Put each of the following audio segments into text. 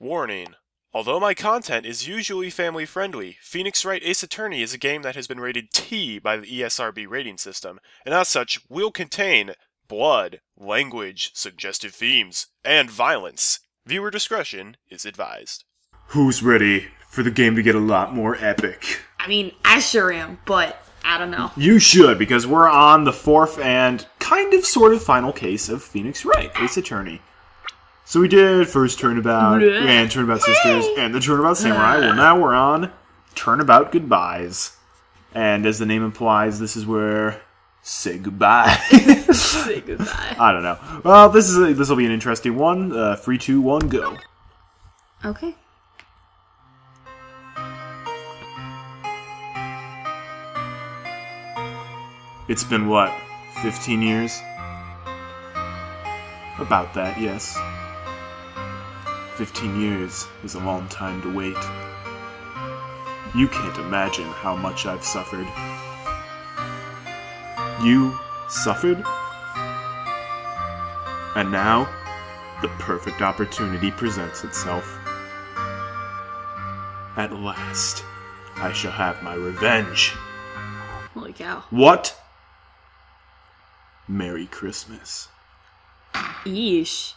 Warning. Although my content is usually family friendly, Phoenix Wright Ace Attorney is a game that has been rated T by the E ESRB rating system, and as such will contain blood, language, suggestive themes, and violence. Viewer discretion is advised. Who's ready for the game to get a lot more epic? I mean, I sure am, but I don't know. You should, because we're on the fourth and kind of sort of final case of Phoenix Wright, Ace Attorney. So we did first Turnabout and Turnabout Sisters and the Turnabout Samurai. Well, now we're on Turnabout Goodbyes. And as the name implies, this is where say goodbye. Say goodbye. I don't know. Well, this is this will be an interesting one. Uh, three, two, one, go. Okay. It's been what, 15 years? About that, yes. 15 years is a long time to wait. You can't imagine how much I've suffered. You suffered? And now, the perfect opportunity presents itself. At last, I shall have my revenge. Holy cow. What? Merry Christmas. Yeesh.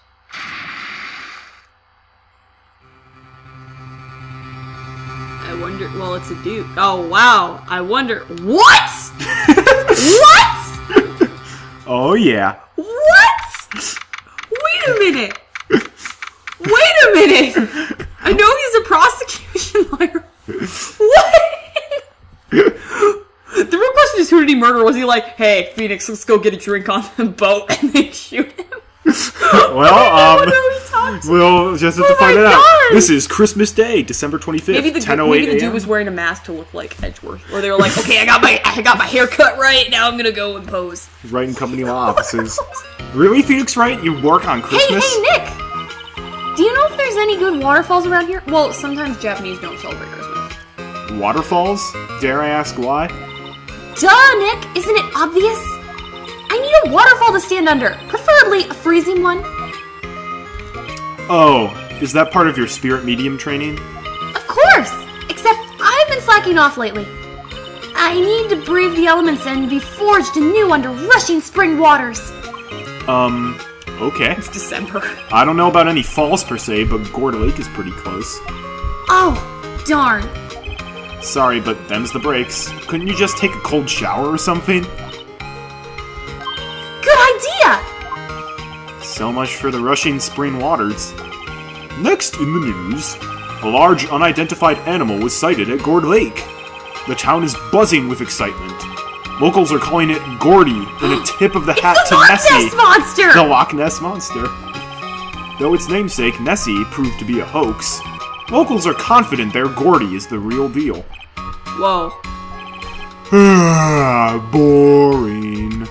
Wonder. Well, it's a dude. Oh wow. I wonder. What? what? Oh, yeah. What? Wait a minute. Wait a minute. I know he's a prosecution lawyer. What? The real question is who did he murder? Was he like, hey, Phoenix, let's go get a drink on the boat and they shoot him? Well, I um, don't know who he talked to. we'll just have to Oh find my it out. This is Christmas Day, December 25th, Maybe the, 10.08 maybe the dude was wearing a mask to look like Edgeworth. Or they were like, okay, I got my I got my hair cut right, now I'm gonna go and pose. Wright in company law offices. really, Phoenix Wright? You work on Hey, Christmas? hey, Nick! Do you know if there's any good waterfalls around here? Well, sometimes Japanese don't celebrate Christmas. Waterfalls? Dare I ask why? Duh, Nick! Isn't it obvious? I need a waterfall to stand under, preferably a freezing one. Oh, is that part of your spirit medium training? Of course! Except I've been slacking off lately. I need to brave the elements and be forged anew under rushing spring waters. Um, okay. It's December. I don't know about any falls per se, but Gourd Lake is pretty close. Oh, darn. Sorry, but them's the breaks. Couldn't you just take a cold shower or something? So much for the rushing spring waters. Next in the news, a large unidentified animal was sighted at Gourd Lake. The town is buzzing with excitement. Locals are calling it Gordy and a tip of the hat It's to the Loch Nessie, Ness monster! the Loch Ness monster. Though its namesake Nessie proved to be a hoax, locals are confident their Gordy is the real deal. Whoa. Boring.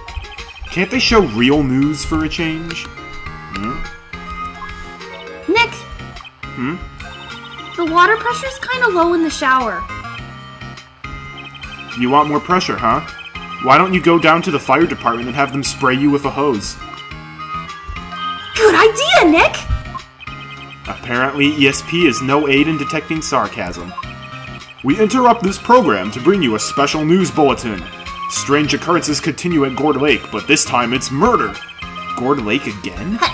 Can't they show real news for a change? Nick! Hmm? The water pressure's kinda low in the shower. You want more pressure, huh? Why don't you go down to the fire department and have them spray you with a hose? Good idea, Nick! Apparently, ESP is no aid in detecting sarcasm. We interrupt this program to bring you a special news bulletin. Strange occurrences continue at Gourd Lake, but this time it's murder. Gourd Lake again?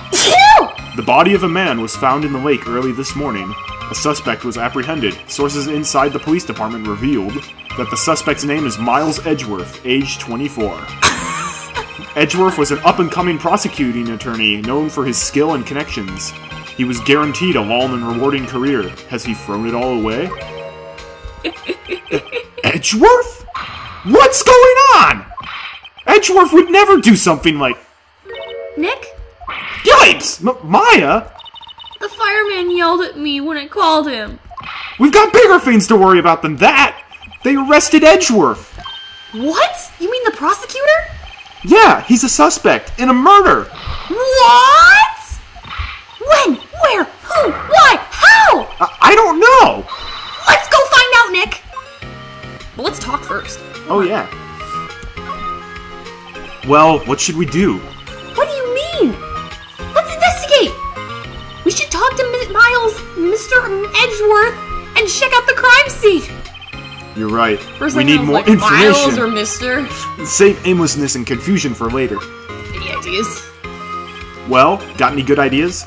The body of a man was found in the lake early this morning. A suspect was apprehended. Sources inside the police department revealed that the suspect's name is Miles Edgeworth, age 24. Edgeworth was an up and coming prosecuting attorney known for his skill and connections. He was guaranteed a long and rewarding career. Has he thrown it all away? Edgeworth? What's going on? Edgeworth would never do something like. Nick? Yipes! M- Maya? The fireman yelled at me when I called him. We've got bigger things to worry about than that! They arrested Edgeworth! What? You mean the prosecutor? Yeah, he's a suspect in a murder! What? When? Where? Who? Why? How? I, I don't know! Let's go find out, Nick! Well, let's talk first. Oh, yeah. Well, what should we do? What do you mean? Let's investigate! We should talk to Mi- Miles, Mr. Edgeworth and check out the crime scene. You're right. First we need more like, Miles or. Mr. Save aimlessness and confusion for later. Any ideas? Well, got any good ideas?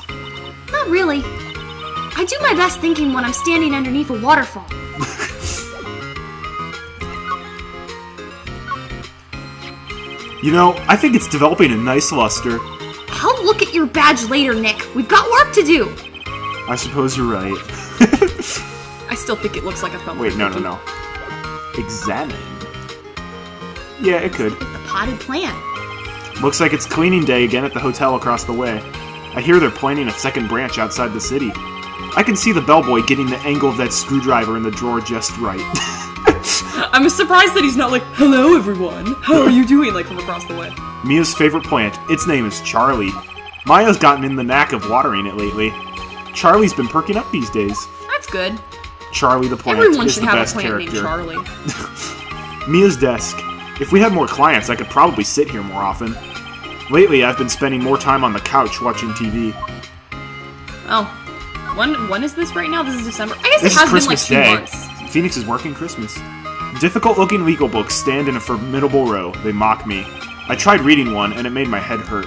Not really. I do my best thinking when I'm standing underneath a waterfall. You know, I think it's developing a nice luster. I'll look at your badge later, Nick. We've got work to do. I suppose you're right. I still think it looks like a thumb. Wait, no, no, no. Examine. Yeah, it could. The potted plant. Looks like it's cleaning day again at the hotel across the way. I hear they're planning a second branch outside the city. I can see the bellboy getting the angle of that screwdriver in the drawer just right. I'm surprised that he's not like, hello everyone, how are you doing, like from across the way. Mia's favorite plant, its name is Charlie. Maya's gotten in the knack of watering it lately. Charlie's been perking up these days. That's good. Charlie the plant Everyone is should the have a best plant character. named Charlie. Mia's desk. If we had more clients, I could probably sit here more often. Lately, I've been spending more time on the couch watching TV. Oh. When when is this right now? This is December. I guess This it has Christmas been like two Day. months. Phoenix is working Christmas. Difficult looking legal books stand in a formidable row. They mock me. I tried reading one, and it made my head hurt.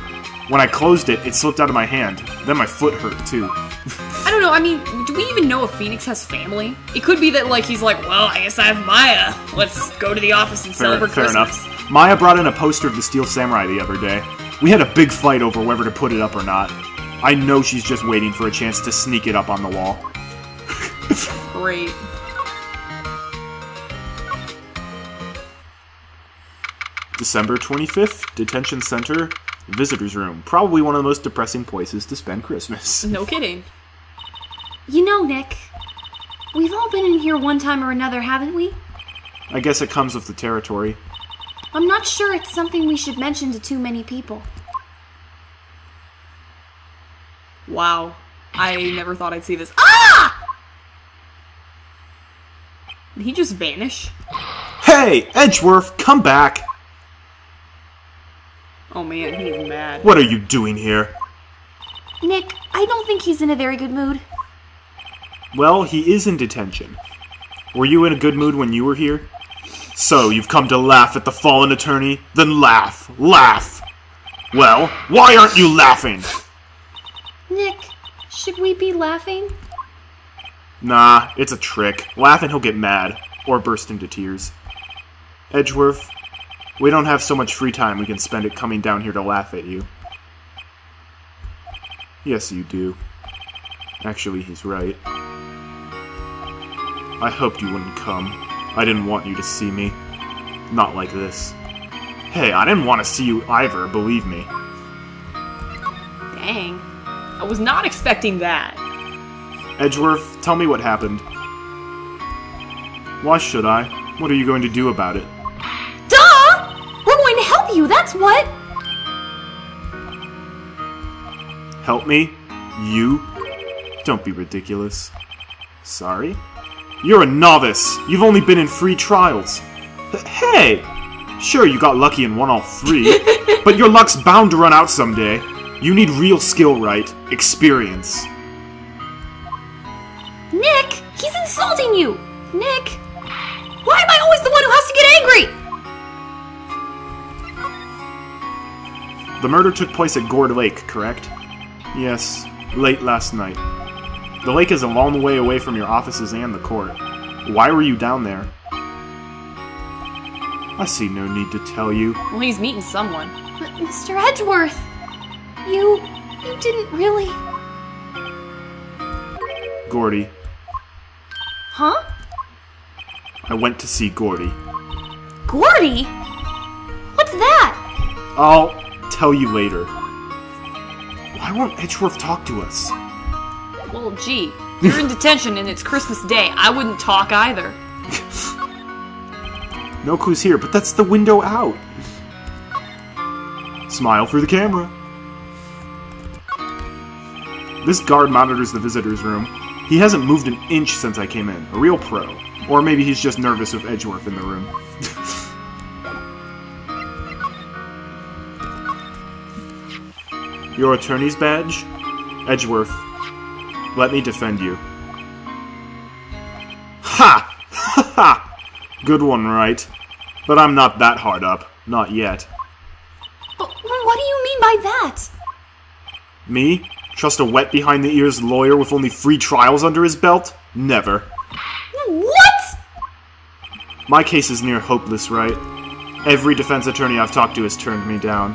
When I closed it, it slipped out of my hand. Then my foot hurt, too. I don't know. I mean, do we even know if Phoenix has family? It could be that like he's like, well, I guess I have Maya. Let's go to the office and Fair, celebrate fair Christmas. enough. Maya brought in a poster of the Steel Samurai the other day. We had a big fight over whether to put it up or not. I know she's just waiting for a chance to sneak it up on the wall. Great. December 25th, Detention Center, Visitors Room. Probably one of the most depressing places to spend Christmas. No kidding. You know, Nick, we've all been in here one time or another, haven't we? I guess it comes with the territory. I'm not sure it's something we should mention to too many people. Wow. I never thought I'd see this. Ah! Did he just vanish? Hey, Edgeworth, come back! Oh man, he's mad. What are you doing here? Nick, I don't think he's in a very good mood. Well, he is in detention. Were you in a good mood when you were here? So, you've come to laugh at the fallen attorney? Then laugh, laugh! Well, why aren't you laughing? Nick, should we be laughing? Nah, it's a trick. Laugh and he'll get mad, or burst into tears. Edgeworth, we don't have so much free time we can spend it coming down here to laugh at you. Yes, you do. Actually, he's right. I hoped you wouldn't come. I didn't want you to see me. Not like this. Hey, I didn't want to see you either, believe me. Dang. I was not expecting that. Edgeworth, tell me what happened. Why should I? What are you going to do about it? That's what! Help me? You? Don't be ridiculous. Sorry? You're a novice. You've only been in free trials. Hey! Sure, you got lucky and won all three, but your luck's bound to run out someday. You need real skill, right? Experience. Nick, he's insulting you! Nick! Why am I always the one who has to get angry? The murder took place at Gourd Lake, correct? Yes, late last night. The lake is a long way away from your offices and the court. Why were you down there? I see no need to tell you. Well, he's meeting someone. But Mr. Edgeworth, you. you didn't really. Gordy, Huh? I went to see Gordy. Gordy? What's that? I'll tell you later. Why won't Edgeworth talk to us? Well, gee, you're in detention and it's Christmas Day. I wouldn't talk either. No clues here, but that's the window out. Smile through the camera. This guard monitors the visitor's room. He hasn't moved an inch since I came in. A real pro. Or maybe he's just nervous with Edgeworth in the room. Your attorney's badge? Edgeworth, let me defend you. Ha! Ha ha! Good one, right? But I'm not that hard up. Not yet. But what do you mean by that? Me? Trust a wet behind the ears lawyer with only three trials under his belt? Never. What? My case is near hopeless, right? Every defense attorney I've talked to has turned me down.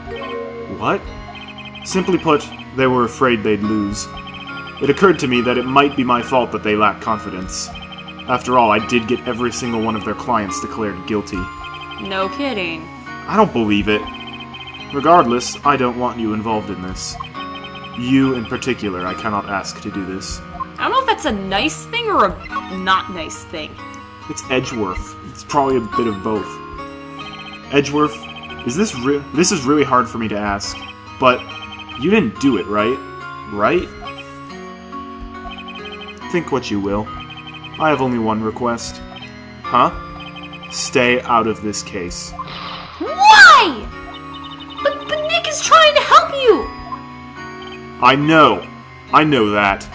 What? Simply put, they were afraid they'd lose. It occurred to me that it might be my fault that they lack confidence. After all, I did get every single one of their clients declared guilty. No kidding. I don't believe it. Regardless, I don't want you involved in this. You, in particular, I cannot ask to do this. I don't know if that's a nice thing or a not nice thing. It's Edgeworth. It's probably a bit of both. Edgeworth, is this re- this is really hard for me to ask, but you didn't do it, right? Right? Think what you will. I have only one request. Huh? Stay out of this case. Why? But, but Nick is trying to help you. I know. I know that.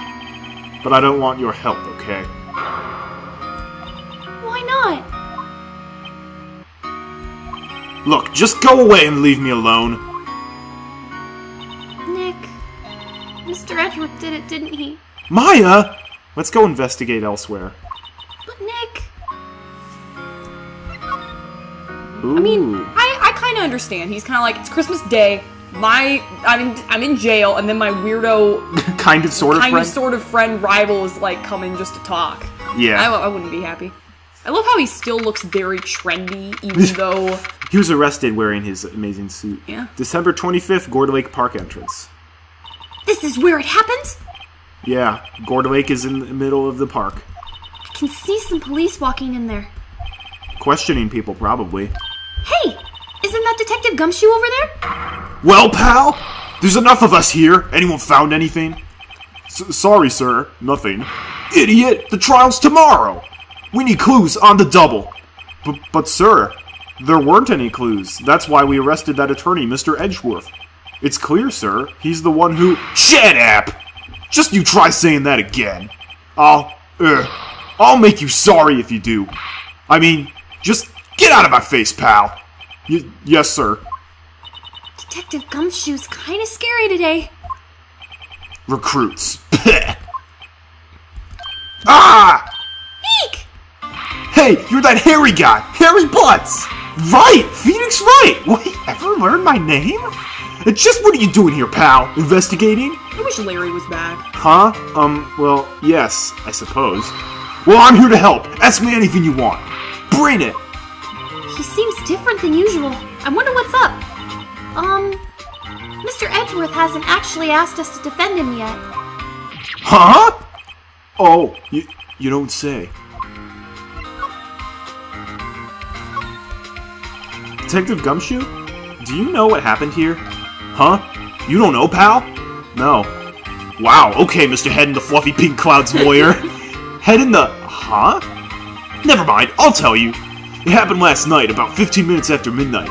But I don't want your help, okay? Why not? Look, just go away and leave me alone. Did it, didn't he? Maya! Let's go investigate elsewhere. But Nick, Ooh. I mean, I, I kind of understand. He's kind of like it's Christmas Day. My I'm in, I'm in jail, and then my weirdo kind of sort of kind friend. of sort of friend rival is like coming just to talk. yeah. I, I wouldn't be happy. I love how he still looks very trendy, even though He was arrested wearing his amazing suit. Yeah. December 25th, Gorda Lake Park entrance. This is where it happened. Yeah, Gorda Lake is in the middle of the park. I can see some police walking in there. Questioning people, probably. Hey, isn't that Detective Gumshoe over there? Well, pal, there's enough of us here. Anyone found anything? S- sorry, sir. Nothing. Idiot! The trial's tomorrow! We need clues on the double. But, but, sir, there weren't any clues. That's why we arrested that attorney, Mr. Edgeworth. It's clear, sir. He's the one who. Shut up! Just you try saying that again. I'll. Uh, I'll make you sorry if you do. I mean, just get out of my face, pal. Y- yes, sir. Detective Gumshoe's kind of scary today. recruits. ah! Eek! Hey, you're that hairy guy, Harry Butz. Right, Phoenix Wright. Wait, ever learn my name? And just what are you doing here, pal? Investigating? I wish Larry was back. Huh? Um, well, yes, I suppose. Well, I'm here to help. Ask me anything you want. Bring it. He seems different than usual. I wonder what's up. Um, Mr. Edgeworth hasn't actually asked us to defend him yet. Huh? Oh, you, you don't say. Detective Gumshoe? Do you know what happened here? Huh? You don't know, pal? No. Wow, okay, Mr. Head in the fluffy pink clouds lawyer. Head in the. Huh? Never mind, I'll tell you. It happened last night, about 15 minutes after midnight.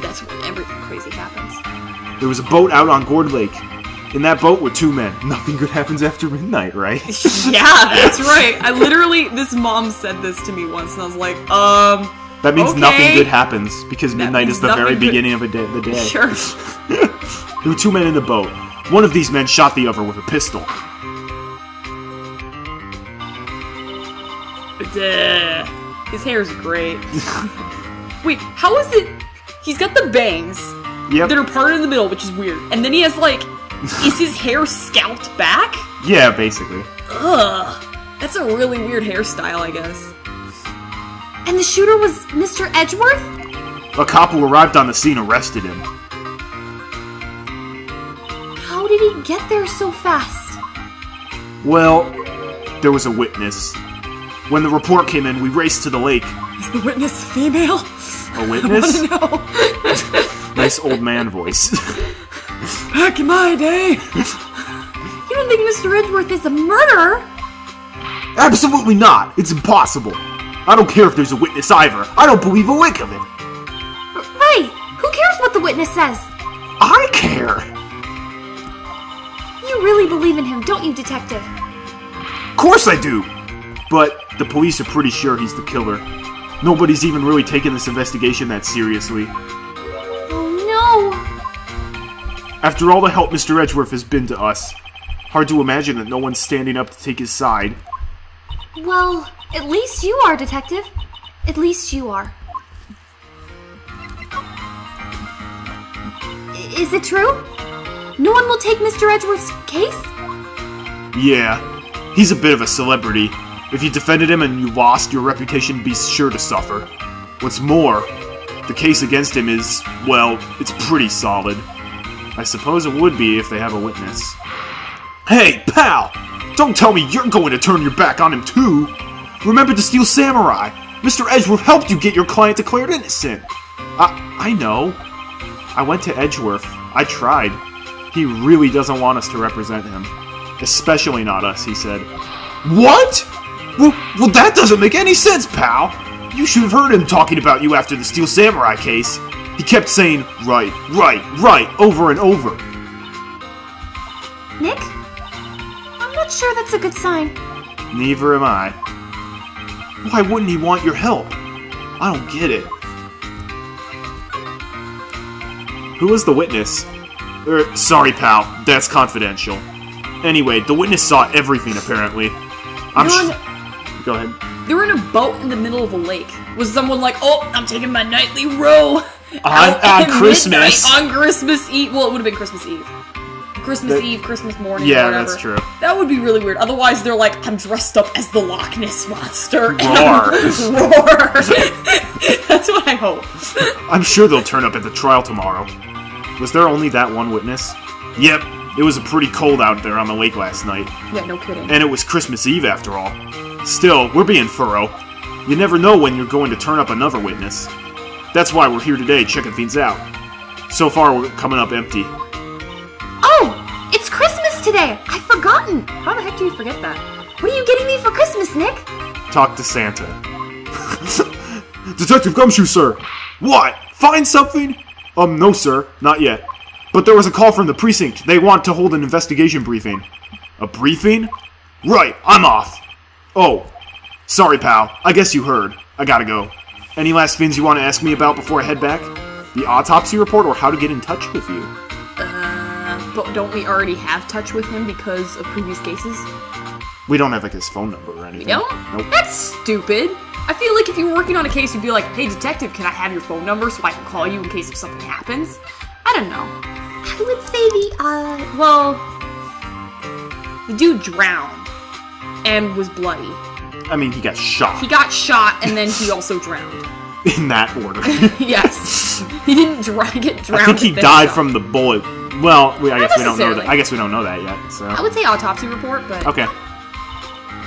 That's when everything crazy happens. There was a boat out on Gourd Lake. In that boat were two men. Nothing good happens after midnight, right? yeah, that's right. I literally, this mom said this to me once, and I was like, um, That means Okay. nothing good happens because midnight is the very beginning of a day, the day. sure. There were two men in the boat. One of these men shot the other with a pistol. Duh. His hair is great. Wait, how is it? He's got the bangs Yep. that are parted in the middle, which is weird, and then he has like, is his hair scalped back? Yeah, basically. Ugh, that's a really weird hairstyle, I guess. And the shooter was Mr. Edgeworth? A cop who arrived on the scene arrested him. How did he get there so fast? Well, there was a witness. When the report came in, we raced to the lake. Is the witness female? A witness? no. nice old man voice. Back in my day. You don't think Mr. Edgeworth is a murderer? Absolutely not! It's impossible! I don't care if there's a witness either. I don't believe a lick of it. Hey, who cares what the witness says? I care! You really believe in him, don't you, Detective? Of course I do! but the police are pretty sure he's the killer. Nobody's even really taken this investigation that seriously. Oh no! After all the help Mr. Edgeworth has been to us, hard to imagine that no one's standing up to take his side. Well, at least you are, Detective. At least you are. Is it true? No one will take Mr. Edgeworth's case? Yeah, he's a bit of a celebrity. If you defended him and you lost, your reputation be sure to suffer. What's more, the case against him is, well, it's pretty solid. I suppose it would be if they have a witness. Hey, pal! Don't tell me you're going to turn your back on him too! Remember the Steel Samurai! Mr. Edgeworth helped you get your client declared innocent! I, I know. I went to Edgeworth. I tried. He really doesn't want us to represent him. Especially not us, he said. What? Well, well, that doesn't make any sense, pal! You should have heard him talking about you after the Steel Samurai case. He kept saying, right, right, right, over and over. Nick? I'm not sure that's a good sign. Neither am I. Why wouldn't he want your help? I don't get it. Who was the witness? Er, sorry, pal. That's confidential. Anyway, the witness saw everything, apparently. I'm sh- Go ahead. They were in a boat in the middle of a lake. Was someone like, oh, I'm taking my nightly row out on Christmas. on Christmas Eve? Well, it would have been Christmas Eve. Christmas That- Eve, Christmas morning, Yeah, whatever. that's true. That would be really weird. Otherwise, they're like, I'm dressed up as the Loch Ness monster. Roar. Roar. that's what I hope. I'm sure they'll turn up at the trial tomorrow. Was there only that one witness? Yep, it was pretty cold out there on the lake last night. Yeah, no kidding. And it was Christmas Eve after all. Still, we're being thorough. You never know when you're going to turn up another witness. That's why we're here today checking things out. So far, we're coming up empty. Oh! It's Christmas today! I've forgotten! How the heck do you forget that? What are you getting me for Christmas, Nick? Talk to Santa. Detective Gumshoe, sir! What? Find something? Um, no, sir. Not yet. But there was a call from the precinct. They want to hold an investigation briefing. A briefing? Right, I'm off. Oh. Sorry, pal. I guess you heard. I gotta go. Any last things you want to ask me about before I head back? The autopsy report or how to get in touch with you? But don't we already have touch with him because of previous cases? We don't have like his phone number or anything. No? Nope. That's stupid. I feel like if you were working on a case, you'd be like, hey, detective, can I have your phone number so I can call you in case if something happens? I don't know. I would say the, uh, Well, the dude drowned and was bloody. I mean, he got shot He got shot and then he also drowned. in that order. yes. He didn't dr- get drowned. I think he died shot. from the bullet. Well, we, I guess we don't know that. I guess we don't know that yet. So I would say autopsy report, but okay.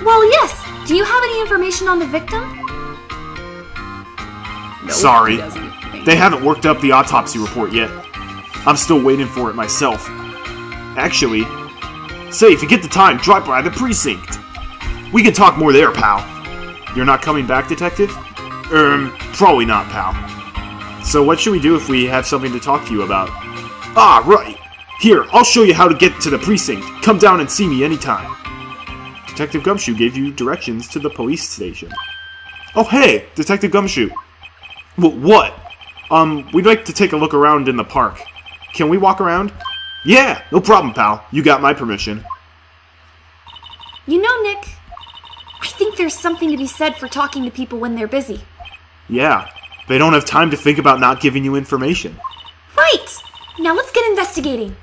well, yes. Do you have any information on the victim? no, Sorry. he doesn't. Thank They haven't worked up the autopsy report yet. I'm still waiting for it myself. Actually, say if you get the time, drop by the precinct. We can talk more there, pal. You're not coming back, detective? Um, probably not, pal. So what should we do if we have something to talk to you about? Ah, right. Here, I'll show you how to get to the precinct. Come down and see me anytime. Detective Gumshoe gave you directions to the police station. Oh, hey, Detective Gumshoe. Wh- what? Um, we'd like to take a look around in the park. Can we walk around? Yeah, no problem, pal. You got my permission. You know, Nick, I think there's something to be said for talking to people when they're busy. Yeah, they don't have time to think about not giving you information. Right! Now let's get investigating.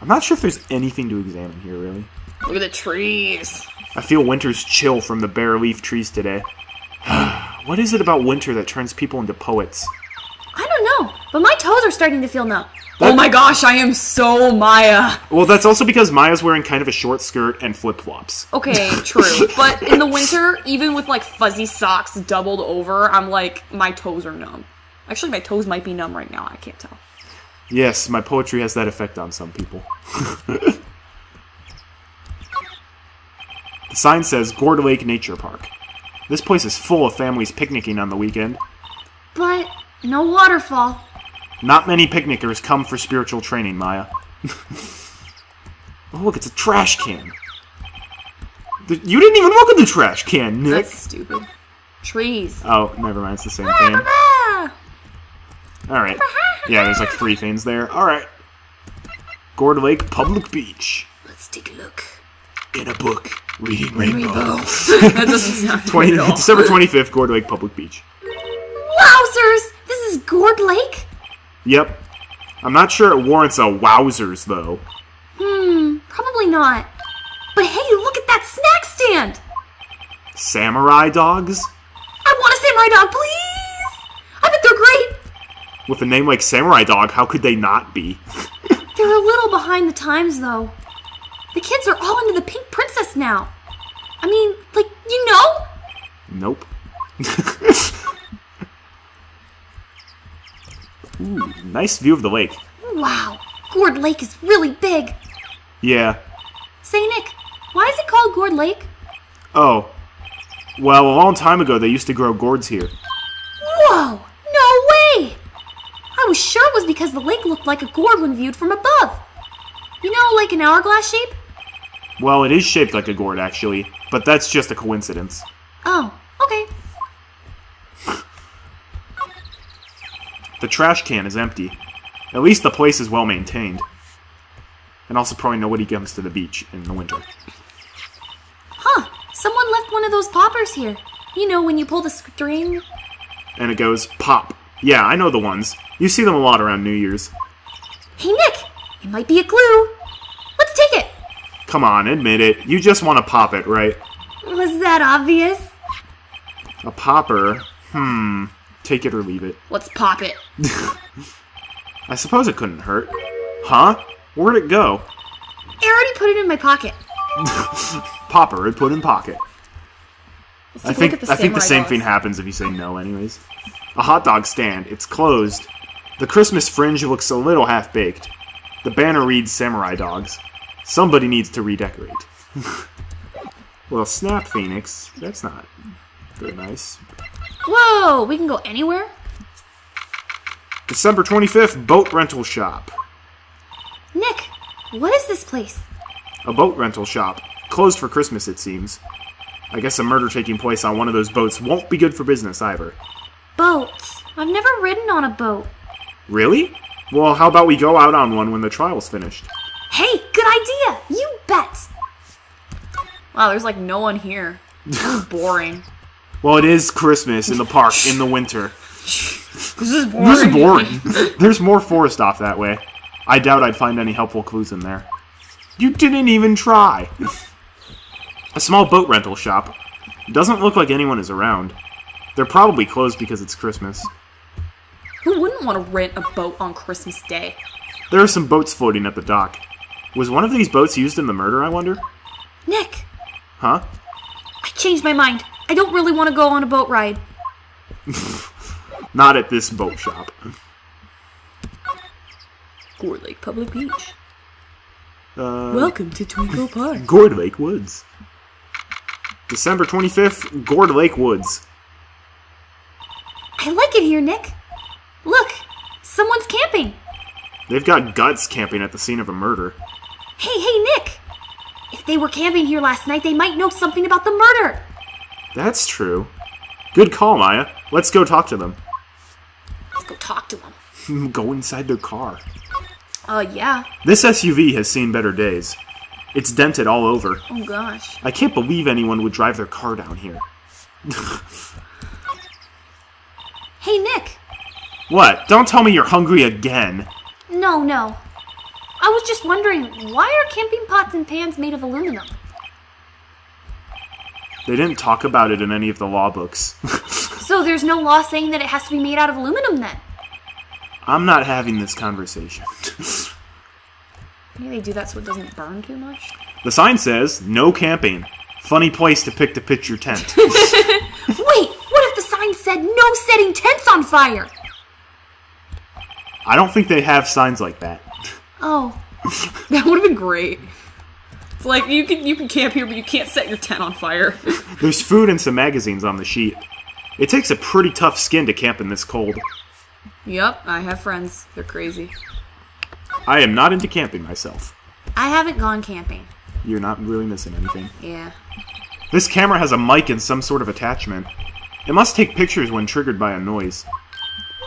I'm not sure if there's anything to examine here, really. Look at the trees. I feel winter's chill from the bare leaf trees today. what is it about winter that turns people into poets? I don't know, but my toes are starting to feel numb. Oh my gosh, I am so Maya. Well, that's also because Maya's wearing kind of a short skirt and flip flops. Okay, true. but in the winter, even with like fuzzy socks doubled over, I'm like, my toes are numb. Actually, my toes might be numb right now. I can't tell. Yes, my poetry has that effect on some people. the sign says Gourd Lake Nature Park. This place is full of families picnicking on the weekend. But no waterfall. Not many picnickers come for spiritual training, Maya. oh, look, it's a trash can. You didn't even look at the trash can, Nick. That's stupid. Trees. Oh, never mind. It's the same thing. Ah! Ah! All right. Yeah, there's like three things there. All right. Gourd Lake Public Beach. Let's take a look. In a book, reading Rainbow. that doesn't sound 20, good at all. December 25th, Gourd Lake Public Beach. Wowzers! This is Gourd Lake? Yep. I'm not sure it warrants a wowzers though. Hmm, probably not. But hey, look at that snack stand! Samurai dogs? I want a samurai dog, please! I bet they're great! With a name like Samurai Dog, how could they not be? They're a little behind the times, though. The kids are all into the pink princess now. I mean, like, you know? Nope. Ooh, nice view of the lake. Wow, Gourd Lake is really big. Yeah. Say, Nick, why is it called Gourd Lake? Oh. Well, a long time ago they used to grow gourds here. Whoa, no way! I was sure it was because the lake looked like a gourd when viewed from above. You know, like an hourglass shape? Well, it is shaped like a gourd, actually, but that's just a coincidence. Oh, okay. The trash can is empty. At least the place is well maintained. And also, probably nobody comes to the beach in the winter. Huh, someone left one of those poppers here. You know, when you pull the string. And it goes pop. Yeah, I know the ones. You see them a lot around New Year's. Hey, Nick, it might be a clue. Let's take it. Come on, admit it. You just want to pop it, right? Was that obvious? A popper. Hmm. Take it or leave it. Let's pop it. I suppose it couldn't hurt. Huh? Where'd it go? I already put it in my pocket. Popper, it put in pocket. I think the I think the same thing happens if you say no, anyways. A hot dog stand. It's closed. The Christmas fringe looks a little half baked. The banner reads "Samurai Dogs." Somebody needs to redecorate. well, snap, Phoenix. That's not very nice. Whoa, we can go anywhere? December twenty fifth, boat rental shop. Nick, what is this place? A boat rental shop. Closed for Christmas, it seems. I guess a murder taking place on one of those boats won't be good for business either. Boats. I've never ridden on a boat. Really? Well, how about we go out on one when the trial's finished? Hey, good idea. You bet. Wow, there's like no one here. This is boring. Well, it is Christmas in the park in the winter. This is boring. This is boring. There's more forest off that way. I doubt I'd find any helpful clues in there. You didn't even try. A small boat rental shop. Doesn't look like anyone is around. They're probably closed because it's Christmas. Who wouldn't want to rent a boat on Christmas Day? There are some boats floating at the dock. Was one of these boats used in the murder, I wonder? Nick, Huh? I changed my mind. I don't really want to go on a boat ride. Not at this boat shop. Gourd Lake Public Beach. Uh, Welcome to Twinkle Park. Gourd Lake Woods. December 25th, Gourd Lake Woods. I like it here, Nick. Look, someone's camping. They've got guts camping at the scene of a murder. Hey, hey, Nick. If they were camping here last night, they might know something about the murder. That's true. Good call, Maya. Let's go talk to them. Let's go talk to them. go inside their car. Uh, yeah. This SUV has seen better days. It's dented all over. Oh gosh. I can't believe anyone would drive their car down here. Hey, Nick. What? Don't tell me you're hungry again. No, no. I was just wondering, why are camping pots and pans made of aluminum? They didn't talk about it in any of the law books. So there's no law saying that it has to be made out of aluminum then? I'm not having this conversation. Maybe they do that so it doesn't burn too much. the sign says, no camping. Funny place to pick to pitch your tent. Wait, what if the sign said no setting tents on fire? I don't think they have signs like that. Oh, That would have been great. It's like you can you can camp here, but you can't set your tent on fire. There's food and some magazines on the sheet. It takes a pretty tough skin to camp in this cold. yep, I have friends. They're crazy. I am not into camping myself. I haven't gone camping. You're not really missing anything. Yeah. This camera has a mic and some sort of attachment. It must take pictures when triggered by a noise.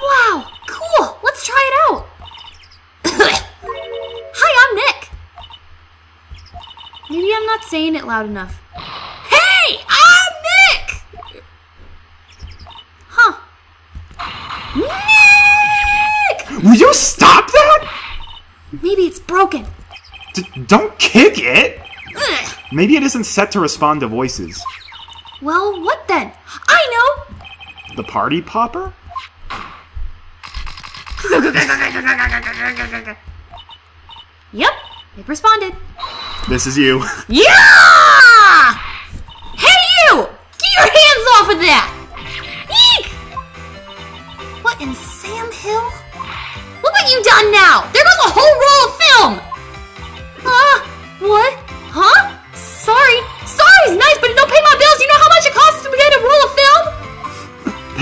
Wow, cool. Let's try it out. Hi, I'm Nick. Maybe I'm not saying it loud enough. Hey, I'm Nick. Huh. Nick! Will you stop that? Maybe it's broken. D- don't kick it! Ugh. Maybe it isn't set to respond to voices. Well, what then? I know. The party popper? Yep, it responded. This is you. Yeah! Hey, you! Get your hands off of that!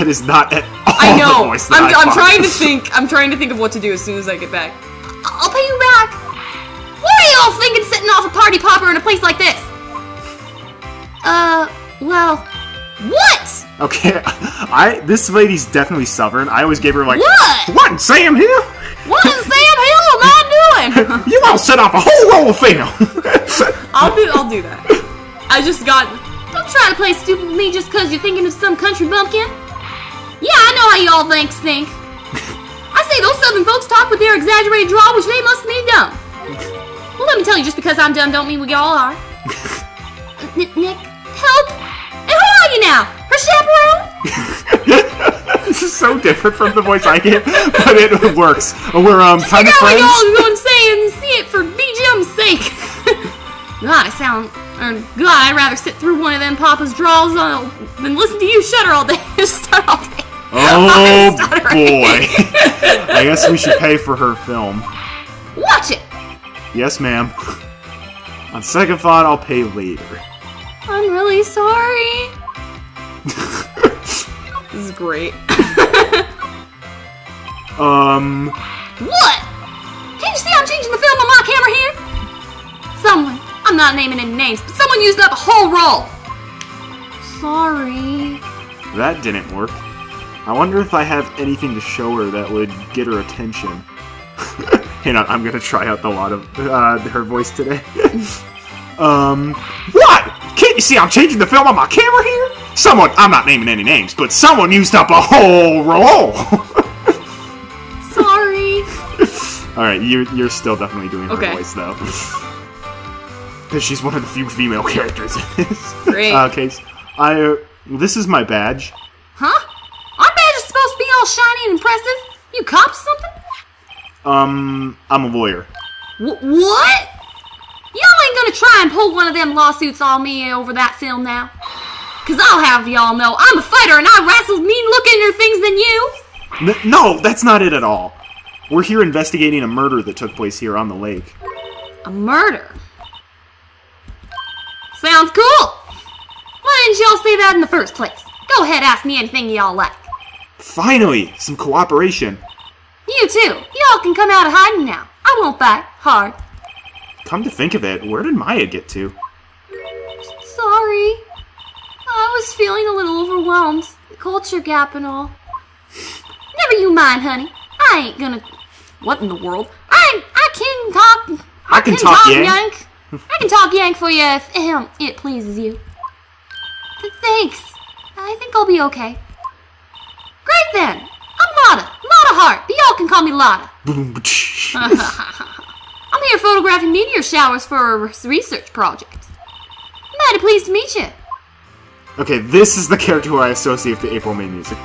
That is not at all I the know. voice that I'm, I I'm trying to think. I'm trying to think of what to do as soon as I get back. I- I'll pay you back. What are y'all thinking sitting off a party popper in a place like this? Uh, well, what? Okay, I this lady's definitely stubborn. I always gave her like What? What Sam Hill? What in Sam Hill am I doing? You all set off a whole roll of film. I'll do. I'll do that. I just got. Don't try to play stupid with me just because you're thinking of some country bumpkin. Yeah, I know how y'all thinks think. I say those southern folks talk with their exaggerated drawl, which they must be dumb. Well, let me tell you, just because I'm dumb don't mean we all are. N- Nick, help! And who are you now? Her chaperone? this is so different from the voice I gave, but it works. We're um kind of Figure out what friends. y'all going to say and see it for BGM's sake. God, I sound. Or, God, I'd rather sit through one of them Papa's draws on, than listen to you shudder all day. Start all day. Oh boy. I guess we should pay for her film. Watch it! Yes, ma'am. On second thought, I'll pay later. I'm really sorry. This is great. Um, What? Can't you see I'm changing the film on my camera here? Someone, I'm not naming any names, but someone used up a whole roll. Sorry. that didn't work. I wonder if I have anything to show her that would get her attention. Hang on, I'm gonna try out the lot of uh, her voice today. um, what? Can't you see I'm changing the film on my camera here? Someone, I'm not naming any names, but someone used up a whole roll. Sorry. All right, you're you're still definitely doing her Okay. voice though, because she's one of the few female characters in this Great. uh, case. I this is my badge. Huh? Our badge is supposed to be all shiny and impressive. You copped something? Um, I'm a lawyer. Wh- what? Y'all ain't gonna try and pull one of them lawsuits on me over that film now? Cause I'll have y'all know I'm a fighter and I wrestled mean lookinger things than you. N- no, that's not it at all. We're here investigating a murder that took place here on the lake. A murder. Sounds cool. Why didn't y'all say that in the first place? Go ahead, ask me anything y'all like. Finally, some cooperation. You too. Y'all can come out of hiding now. I won't bite hard. Come to think of it, where did Maya get to? Sorry. I was feeling a little overwhelmed. The culture gap and all. Never you mind, honey. I ain't gonna. What in the world? I I can talk. I can talk Yank. I can talk Yank for you if um, it pleases you. Th- Thanks. I think I'll be okay. Great then. I'm Lotta. Lotta Hart, but y'all can call me Lotta. I'm here photographing meteor showers for a research project. Mighty pleased to meet you. okay, this is the character who I associate with the April May music.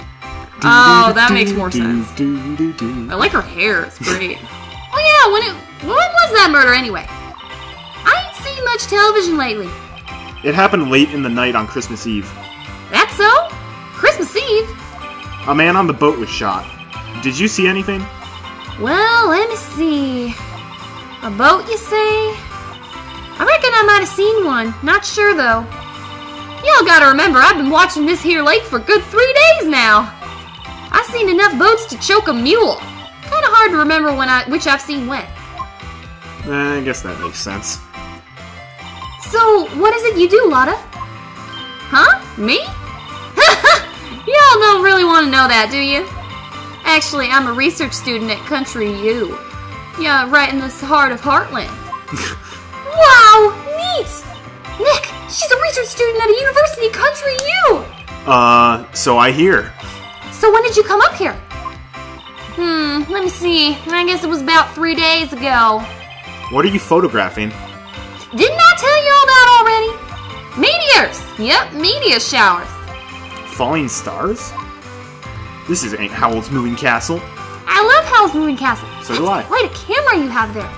Oh, that makes more sense. I like her hair. It's great. Oh yeah, when it when was that murder anyway? I ain't seen much television lately. It happened late in the night on Christmas Eve. That's so? Christmas Eve? A man on the boat was shot. Did you see anything? Well, let me see. A boat, you say? I reckon I might have seen one. Not sure though. Y'all gotta remember, I've been watching this here lake for good three days now. I've seen enough boats to choke a mule. Kinda hard to remember when I which I've seen when. Eh, I guess that makes sense. So, what is it you do, Lotta? Huh? Me? Y'all don't really want to know that, do you? Actually, I'm a research student at Country U. Yeah, right in this heart of Heartland. wow, neat! Nick, she's a research student at a university Country U! Uh, so I hear. So when did you come up here? Hmm, let me see. I guess it was about three days ago. What are you photographing? Didn't I tell you all that already? Meteors! Yep, meteor showers. Falling stars? This is Aunt Howl's Moving Castle. I love Howl's Moving Castle. So do I. Quite a camera you have there.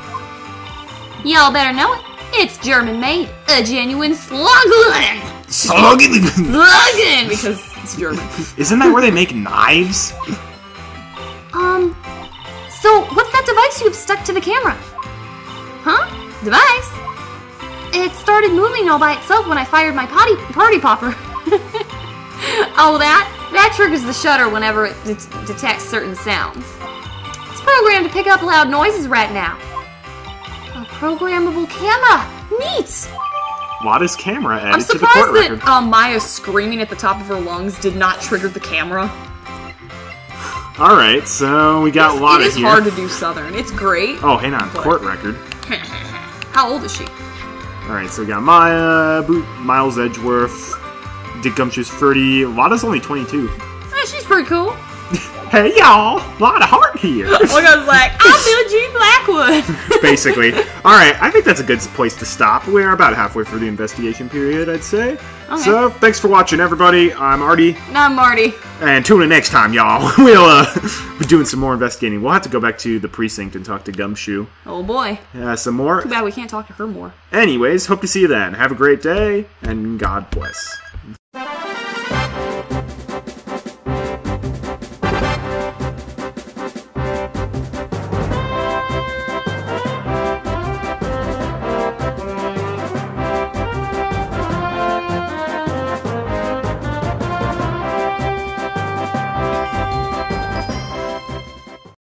Y'all better know it. It's German made. A genuine Sluggun! Sluggun! Because it's German. Isn't that where they make knives? Um, so what's that device you have stuck to the camera? Huh? Device? It started moving all by itself when I fired my potty party popper. oh, that? That triggers the shutter whenever it det- detects certain sounds. It's programmed to pick up loud noises right now. A programmable camera. Neat. Lotta's camera added I'm to the court surprised that um, Maya screaming at the top of her lungs did not trigger the camera. All right, so we got a Lotta it is here. hard to do Southern. It's great. Oh, hang on, court record. How old is she? All right, so we got Maya, Boot, Miles Edgeworth, Dick Gumshoe's 30. Lotta's only 22. Eh, she's pretty cool. Hey y'all, Lotta Hart here. Was like, I'm Billie Jean Blackwood. Basically. All right, I think that's a good place to stop. We're about halfway through the investigation period, I'd say. So, thanks for watching, everybody. I'm Arty, no, I'm Marty. and tune in next time, y'all. We'll uh, be doing some more investigating. We'll have to go back to the precinct and talk to Gumshoe. Oh boy. Uh, some more. Too bad we can't talk to her more. Anyways, hope to see you then. Have a great day, and God bless.